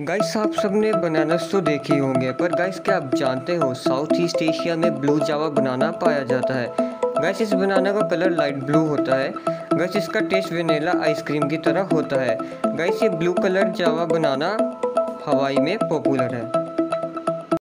Guys आप सबने bananas तो देखे होंगे, पर गाइस क्या आप जानते हो साउथ ईस्ट एशिया में ब्लू जावा बनाना पाया जाता है? गाइस इस बनाना का कलर लाइट ब्लू होता है। गाइस इसका टेस्ट वेनेला आइसक्रीम की तरह होता है। गाइस ये ब्लू कलर जावा बनाना हवाई में पॉपुलर है।